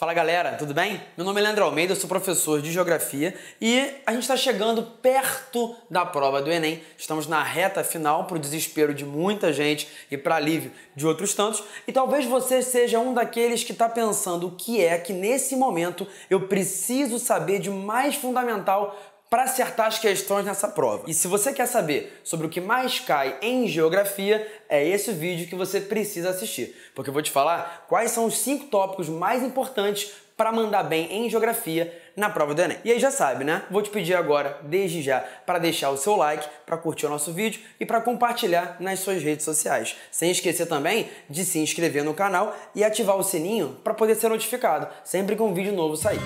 Fala galera, tudo bem? Meu nome é Leandro Almeida, sou professor de Geografia e a gente está chegando perto da prova do Enem. Estamos na reta final para o desespero de muita gente e para alívio de outros tantos. E talvez você seja um daqueles que está pensando o que é que nesse momento eu preciso saber de mais fundamental para acertar as questões nessa prova. E se você quer saber sobre o que mais cai em geografia, é esse vídeo que você precisa assistir, porque eu vou te falar quais são os cinco tópicos mais importantes para mandar bem em geografia na prova do Enem. E aí já sabe, né? Vou te pedir agora, desde já, para deixar o seu like, para curtir o nosso vídeo e para compartilhar nas suas redes sociais. Sem esquecer também de se inscrever no canal e ativar o sininho para poder ser notificado sempre que um vídeo novo sair.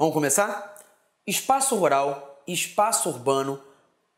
Vamos começar? Espaço rural, espaço urbano,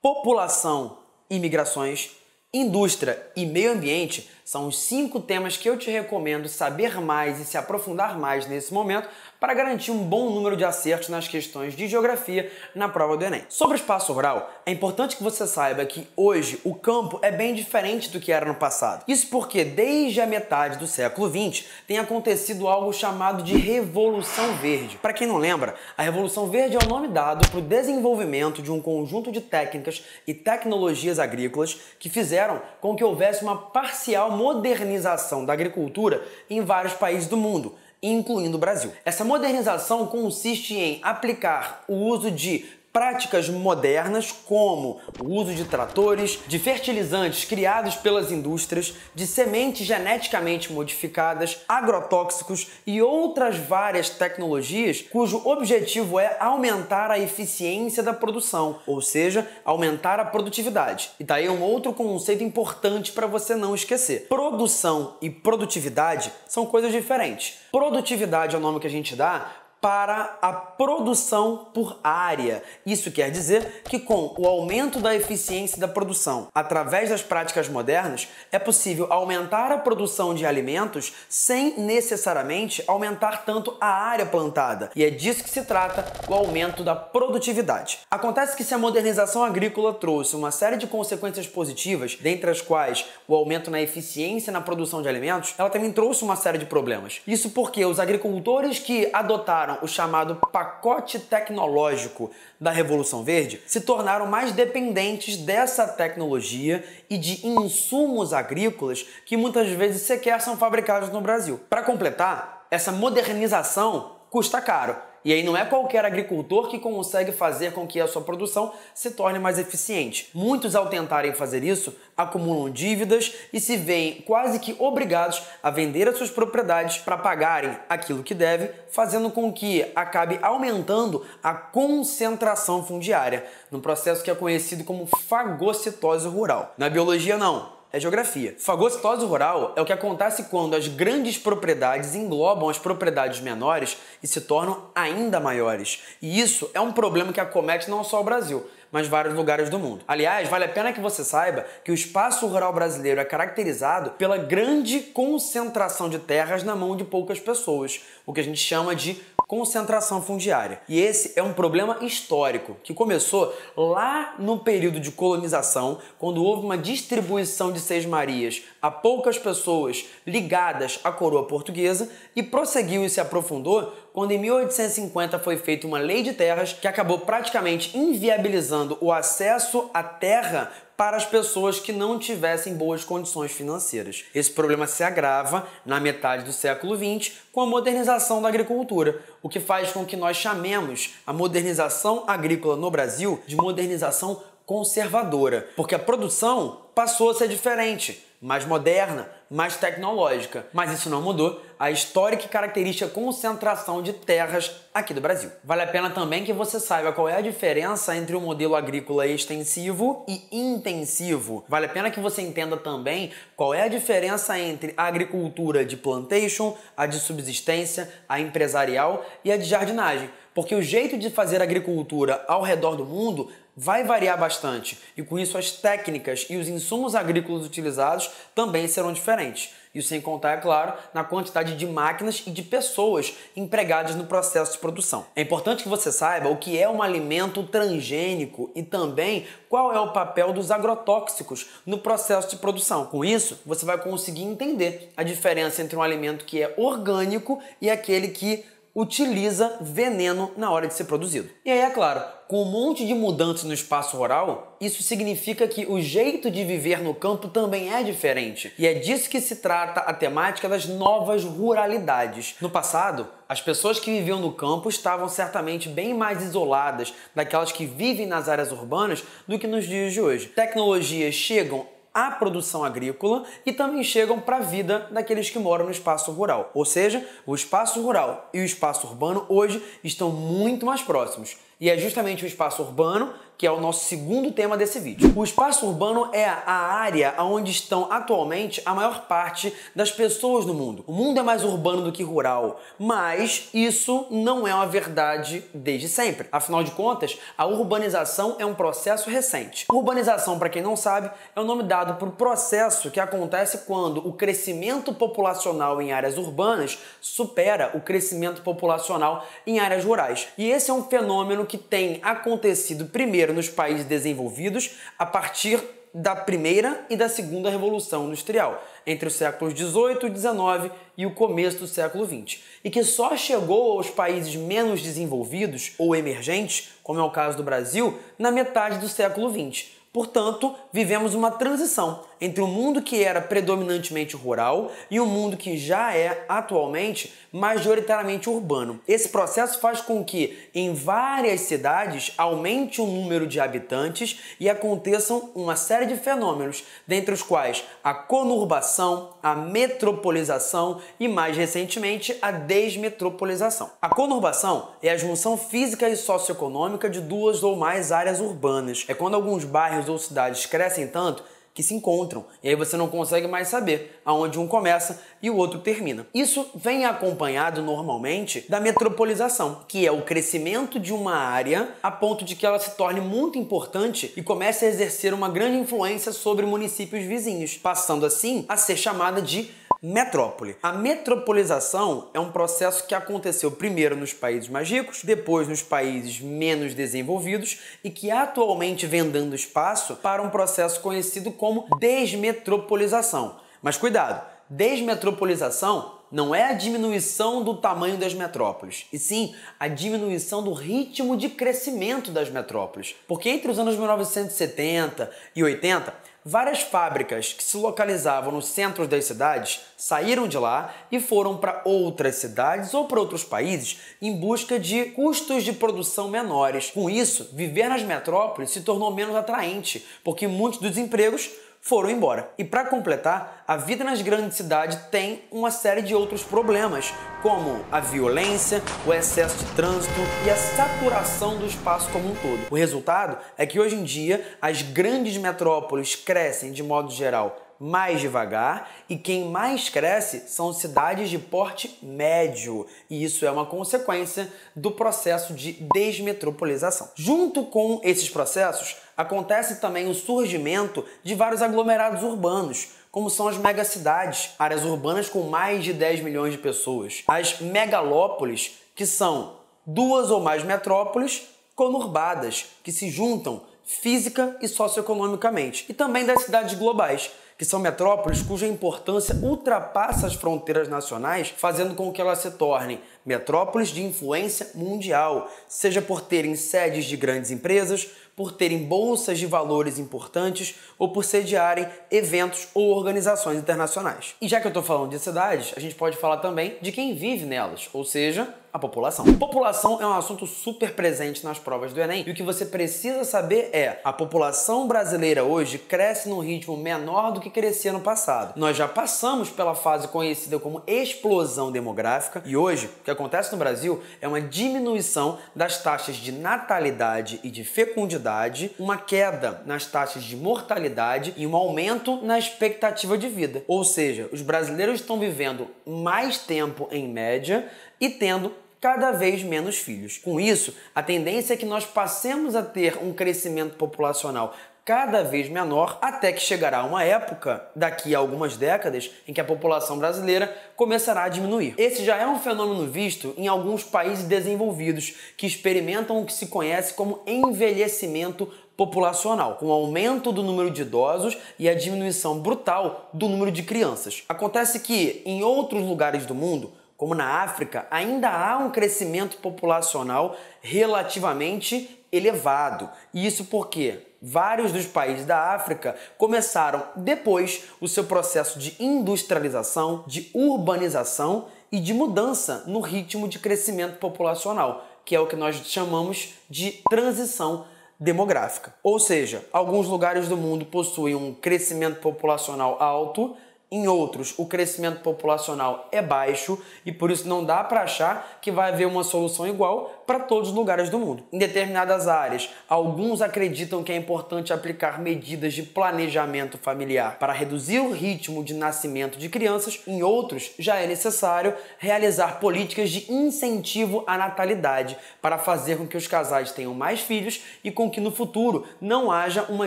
população e migrações, indústria e meio ambiente são os cinco temas que eu te recomendo saber mais e se aprofundar mais nesse momento para garantir um bom número de acertos nas questões de geografia na prova do Enem. Sobre o espaço rural, é importante que você saiba que hoje o campo é bem diferente do que era no passado. Isso porque desde a metade do século XX tem acontecido algo chamado de Revolução Verde. Para quem não lembra, a Revolução Verde é o nome dado para o desenvolvimento de um conjunto de técnicas e tecnologias agrícolas que fizeram com que houvesse uma parcial modernização da agricultura em vários países do mundo, incluindo o Brasil. Essa modernização consiste em aplicar o uso de práticas modernas como o uso de tratores, de fertilizantes criados pelas indústrias, de sementes geneticamente modificadas, agrotóxicos e outras várias tecnologias cujo objetivo é aumentar a eficiência da produção, ou seja, aumentar a produtividade. E tá aí um outro conceito importante para você não esquecer. Produção e produtividade são coisas diferentes. Produtividade é o nome que a gente dá para a produção por área. Isso quer dizer que com o aumento da eficiência da produção através das práticas modernas, é possível aumentar a produção de alimentos sem necessariamente aumentar tanto a área plantada. E é disso que se trata o aumento da produtividade. Acontece que se a modernização agrícola trouxe uma série de consequências positivas, dentre as quais o aumento na eficiência na produção de alimentos, ela também trouxe uma série de problemas. Isso porque os agricultores que adotaram o chamado pacote tecnológico da Revolução Verde, se tornaram mais dependentes dessa tecnologia e de insumos agrícolas que muitas vezes sequer são fabricados no Brasil. Para completar, essa modernização custa caro e aí não é qualquer agricultor que consegue fazer com que a sua produção se torne mais eficiente. Muitos, ao tentarem fazer isso, acumulam dívidas e se veem quase que obrigados a vender as suas propriedades para pagarem aquilo que devem, fazendo com que acabe aumentando a concentração fundiária, num processo que é conhecido como fagocitose rural. Na biologia, não é geografia. Fagocitose rural é o que acontece quando as grandes propriedades englobam as propriedades menores e se tornam ainda maiores. E isso é um problema que acomete não só o Brasil, mas vários lugares do mundo. Aliás, vale a pena que você saiba que o espaço rural brasileiro é caracterizado pela grande concentração de terras na mão de poucas pessoas, o que a gente chama de concentração fundiária. E esse é um problema histórico que começou lá no período de colonização, quando houve uma distribuição de seis marias a poucas pessoas ligadas à coroa portuguesa e prosseguiu e se aprofundou quando em 1850 foi feita uma lei de terras que acabou praticamente inviabilizando o acesso à terra para as pessoas que não tivessem boas condições financeiras. Esse problema se agrava na metade do século XX com a modernização da agricultura, o que faz com que nós chamemos a modernização agrícola no Brasil de modernização conservadora, porque a produção passou a ser diferente mais moderna, mais tecnológica. Mas isso não mudou a histórica e característica concentração de terras aqui do Brasil. Vale a pena também que você saiba qual é a diferença entre o modelo agrícola extensivo e intensivo. Vale a pena que você entenda também qual é a diferença entre a agricultura de plantation, a de subsistência, a empresarial e a de jardinagem. Porque o jeito de fazer agricultura ao redor do mundo vai variar bastante e com isso as técnicas e os insumos agrícolas utilizados também serão diferentes. Isso sem contar, é claro, na quantidade de máquinas e de pessoas empregadas no processo de produção. É importante que você saiba o que é um alimento transgênico e também qual é o papel dos agrotóxicos no processo de produção. Com isso, você vai conseguir entender a diferença entre um alimento que é orgânico e aquele que utiliza veneno na hora de ser produzido. E aí, é claro, com um monte de mudanças no espaço rural, isso significa que o jeito de viver no campo também é diferente. E é disso que se trata a temática das novas ruralidades. No passado, as pessoas que viviam no campo estavam certamente bem mais isoladas daquelas que vivem nas áreas urbanas do que nos dias de hoje. Tecnologias chegam à produção agrícola e também chegam para a vida daqueles que moram no espaço rural. Ou seja, o espaço rural e o espaço urbano hoje estão muito mais próximos. E é justamente o espaço urbano que é o nosso segundo tema desse vídeo. O espaço urbano é a área onde estão atualmente a maior parte das pessoas no mundo. O mundo é mais urbano do que rural, mas isso não é uma verdade desde sempre. Afinal de contas, a urbanização é um processo recente. Urbanização, para quem não sabe, é o nome dado para o processo que acontece quando o crescimento populacional em áreas urbanas supera o crescimento populacional em áreas rurais. E esse é um fenômeno que tem acontecido primeiro nos países desenvolvidos a partir da primeira e da segunda revolução industrial, entre os séculos 18 e 19 e o começo do século 20, e que só chegou aos países menos desenvolvidos ou emergentes, como é o caso do Brasil, na metade do século 20. Portanto, vivemos uma transição entre o um mundo que era predominantemente rural e o um mundo que já é atualmente majoritariamente urbano. Esse processo faz com que em várias cidades aumente o número de habitantes e aconteçam uma série de fenômenos, dentre os quais a conurbação, a metropolização e mais recentemente a desmetropolização. A conurbação é a junção física e socioeconômica de duas ou mais áreas urbanas. É quando alguns bairros ou cidades crescem tanto que se encontram. E aí você não consegue mais saber aonde um começa e o outro termina. Isso vem acompanhado normalmente da metropolização, que é o crescimento de uma área a ponto de que ela se torne muito importante e comece a exercer uma grande influência sobre municípios vizinhos, passando assim a ser chamada de metrópole. A metropolização é um processo que aconteceu primeiro nos países mais ricos, depois nos países menos desenvolvidos e que atualmente vem dando espaço para um processo conhecido como desmetropolização. Mas cuidado, desmetropolização não é a diminuição do tamanho das metrópoles, e sim a diminuição do ritmo de crescimento das metrópoles. Porque entre os anos 1970 e 80, várias fábricas que se localizavam nos centros das cidades saíram de lá e foram para outras cidades ou para outros países em busca de custos de produção menores. Com isso, viver nas metrópoles se tornou menos atraente, porque muitos dos empregos foram embora. E para completar, a vida nas grandes cidades tem uma série de outros problemas, como a violência, o excesso de trânsito e a saturação do espaço como um todo. O resultado é que hoje em dia as grandes metrópoles crescem de modo geral mais devagar e quem mais cresce são cidades de porte médio, e isso é uma consequência do processo de desmetropolização. Junto com esses processos, acontece também o surgimento de vários aglomerados urbanos, como são as megacidades, áreas urbanas com mais de 10 milhões de pessoas. As megalópolis, que são duas ou mais metrópoles conurbadas, que se juntam física e socioeconomicamente, e também das cidades globais, que são metrópoles cuja importância ultrapassa as fronteiras nacionais, fazendo com que elas se tornem metrópoles de influência mundial, seja por terem sedes de grandes empresas, por terem bolsas de valores importantes ou por sediarem eventos ou organizações internacionais. E já que eu estou falando de cidades, a gente pode falar também de quem vive nelas, ou seja, a população. População é um assunto super presente nas provas do Enem e o que você precisa saber é: a população brasileira hoje cresce num ritmo menor do que crescia no passado. Nós já passamos pela fase conhecida como explosão demográfica e hoje o que acontece no Brasil é uma diminuição das taxas de natalidade e de fecundidade, uma queda nas taxas de mortalidade e um aumento na expectativa de vida. Ou seja, os brasileiros estão vivendo mais tempo em média e tendo cada vez menos filhos. Com isso, a tendência é que nós passemos a ter um crescimento populacional cada vez menor, até que chegará uma época, daqui a algumas décadas, em que a população brasileira começará a diminuir. Esse já é um fenômeno visto em alguns países desenvolvidos que experimentam o que se conhece como envelhecimento populacional, com o aumento do número de idosos e a diminuição brutal do número de crianças. Acontece que em outros lugares do mundo, como na África, ainda há um crescimento populacional relativamente elevado. E isso porque vários dos países da África começaram depois o seu processo de industrialização, de urbanização e de mudança no ritmo de crescimento populacional, que é o que nós chamamos de transição demográfica. Ou seja, alguns lugares do mundo possuem um crescimento populacional alto em outros, o crescimento populacional é baixo e por isso não dá para achar que vai haver uma solução igual para todos os lugares do mundo. Em determinadas áreas, alguns acreditam que é importante aplicar medidas de planejamento familiar para reduzir o ritmo de nascimento de crianças. Em outros, já é necessário realizar políticas de incentivo à natalidade para fazer com que os casais tenham mais filhos e com que no futuro não haja uma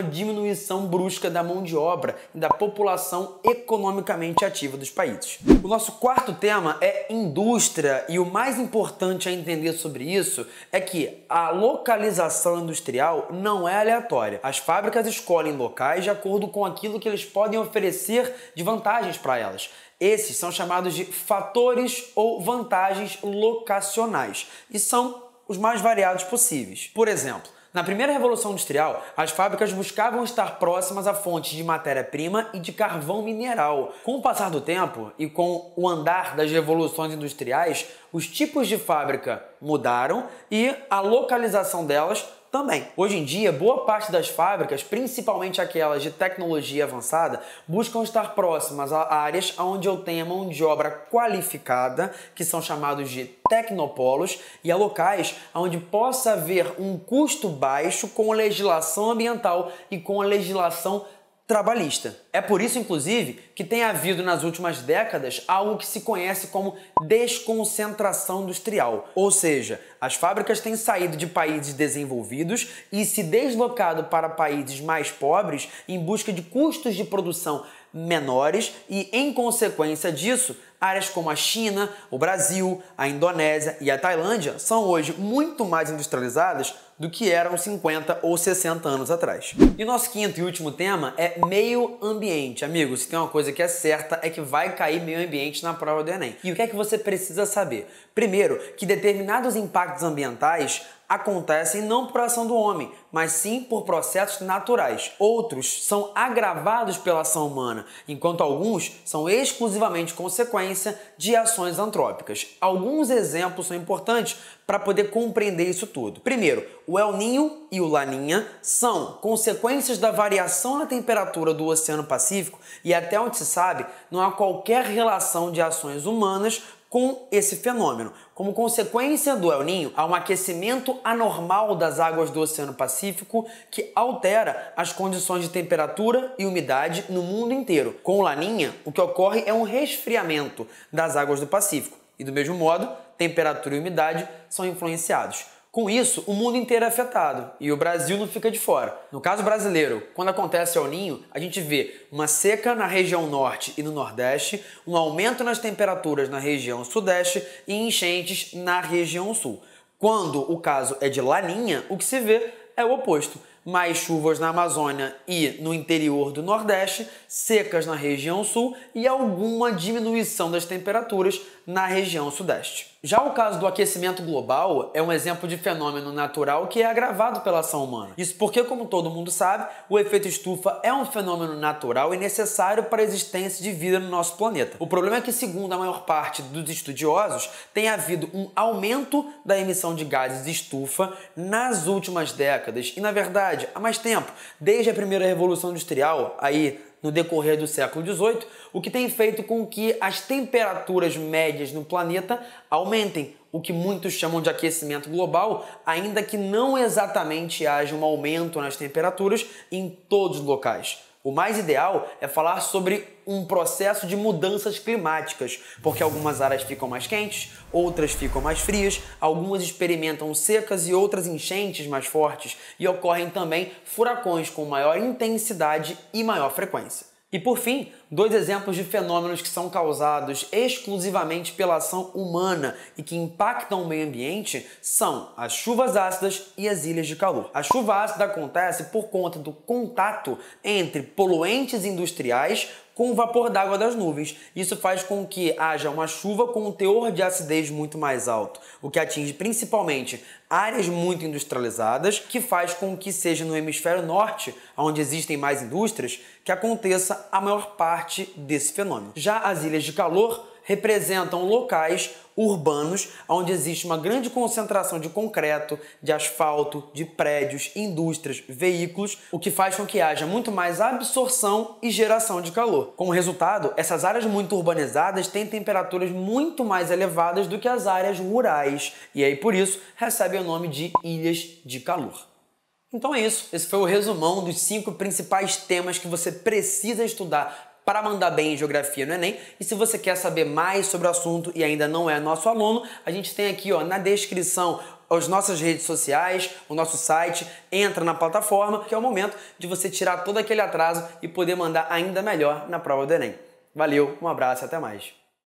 diminuição brusca da mão de obra e da população econômica economicamente ativa dos países. O nosso quarto tema é indústria e o mais importante a entender sobre isso é que a localização industrial não é aleatória. As fábricas escolhem locais de acordo com aquilo que eles podem oferecer de vantagens para elas. Esses são chamados de fatores ou vantagens locacionais e são os mais variados possíveis. Por exemplo, na primeira revolução industrial, as fábricas buscavam estar próximas a fontes de matéria-prima e de carvão mineral. Com o passar do tempo e com o andar das revoluções industriais, os tipos de fábrica mudaram e a localização delas também. Hoje em dia, boa parte das fábricas, principalmente aquelas de tecnologia avançada, buscam estar próximas a áreas onde eu tenha mão de obra qualificada, que são chamados de tecnopolos, e a locais onde possa haver um custo baixo com legislação ambiental e com legislação trabalhista. É por isso, inclusive, que tem havido nas últimas décadas algo que se conhece como desconcentração industrial. Ou seja, as fábricas têm saído de países desenvolvidos e se deslocado para países mais pobres em busca de custos de produção menores e, em consequência disso, áreas como a China, o Brasil, a Indonésia e a Tailândia são hoje muito mais industrializadas do que eram 50 ou 60 anos atrás. E o nosso quinto e último tema é meio ambiente. Amigos, se tem uma coisa que é certa é que vai cair meio ambiente na prova do Enem. E o que é que você precisa saber? Primeiro, que determinados impactos ambientais acontecem não por ação do homem, mas sim por processos naturais. Outros são agravados pela ação humana, enquanto alguns são exclusivamente consequência de ações antrópicas. Alguns exemplos são importantes para poder compreender isso tudo. Primeiro, o El Ninho e o Laninha são consequências da variação na temperatura do Oceano Pacífico e até onde se sabe, não há qualquer relação de ações humanas com esse fenômeno. Como consequência do El Ninho, há um aquecimento anormal das águas do Oceano Pacífico que altera as condições de temperatura e umidade no mundo inteiro. Com Laninha, o que ocorre é um resfriamento das águas do Pacífico. E do mesmo modo, temperatura e umidade são influenciados. Com isso, o mundo inteiro é afetado e o Brasil não fica de fora. No caso brasileiro, quando acontece o Ninho, a gente vê uma seca na região norte e no nordeste, um aumento nas temperaturas na região sudeste e enchentes na região sul. Quando o caso é de Laninha, o que se vê é o oposto mais chuvas na Amazônia e no interior do Nordeste, secas na região sul e alguma diminuição das temperaturas na região Sudeste. Já o caso do aquecimento global é um exemplo de fenômeno natural que é agravado pela ação humana. Isso porque, como todo mundo sabe, o efeito estufa é um fenômeno natural e necessário para a existência de vida no nosso planeta. O problema é que, segundo a maior parte dos estudiosos, tem havido um aumento da emissão de gases de estufa nas últimas décadas e, na verdade, há mais tempo, desde a primeira revolução industrial, aí no decorrer do século XVIII, o que tem feito com que as temperaturas médias no planeta aumentem, o que muitos chamam de aquecimento global, ainda que não exatamente haja um aumento nas temperaturas em todos os locais. O mais ideal é falar sobre um processo de mudanças climáticas, porque algumas áreas ficam mais quentes, outras ficam mais frias, algumas experimentam secas e outras enchentes mais fortes, e ocorrem também furacões com maior intensidade e maior frequência. E por fim, dois exemplos de fenômenos que são causados exclusivamente pela ação humana e que impactam o meio ambiente são as chuvas ácidas e as ilhas de calor. A chuva ácida acontece por conta do contato entre poluentes industriais com o vapor d'água das nuvens. Isso faz com que haja uma chuva com um teor de acidez muito mais alto, o que atinge principalmente áreas muito industrializadas, que faz com que seja no hemisfério norte, onde existem mais indústrias, que aconteça a maior parte desse fenômeno. Já as ilhas de calor representam locais urbanos onde existe uma grande concentração de concreto, de asfalto, de prédios, indústrias, veículos, o que faz com que haja muito mais absorção e geração de calor. Como resultado, essas áreas muito urbanizadas têm temperaturas muito mais elevadas do que as áreas rurais e aí por isso recebem o nome de ilhas de calor. Então é isso. Esse foi o resumão dos cinco principais temas que você precisa estudar para mandar bem em geografia no Enem. E se você quer saber mais sobre o assunto e ainda não é nosso aluno, a gente tem aqui ó, na descrição as nossas redes sociais, o nosso site, entra na plataforma, que é o momento de você tirar todo aquele atraso e poder mandar ainda melhor na prova do Enem. Valeu, um abraço e até mais.